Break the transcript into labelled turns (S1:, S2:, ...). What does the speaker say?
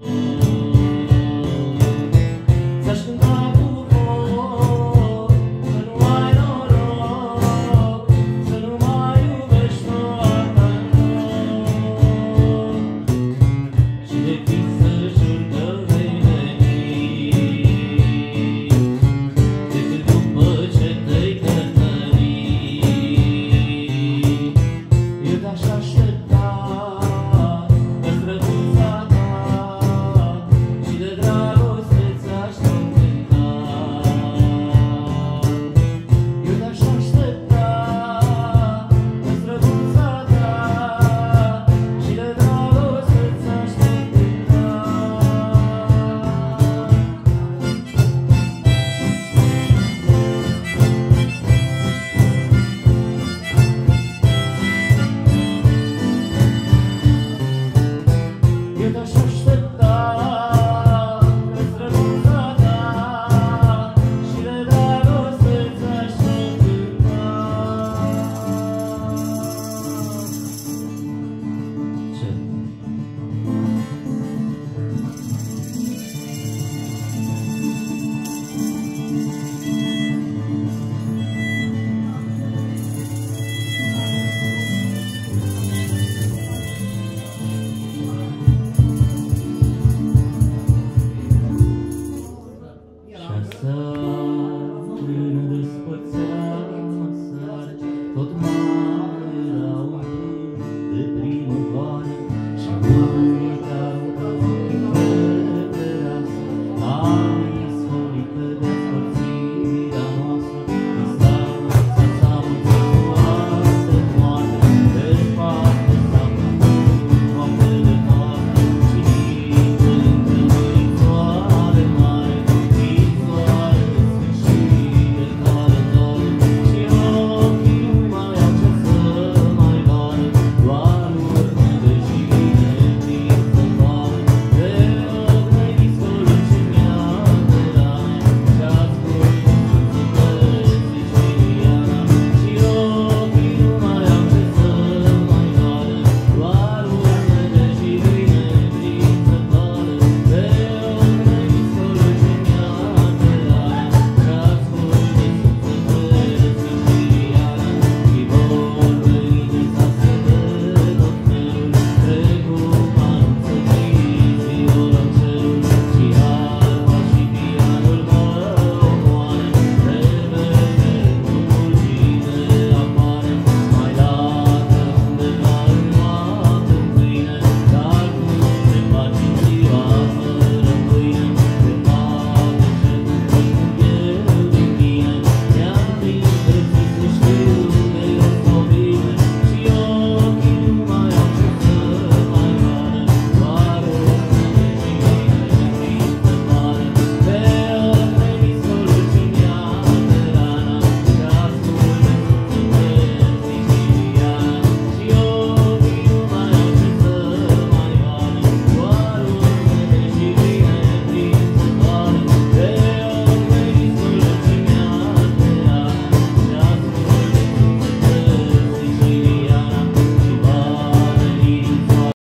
S1: Mm-hmm. todo mundo.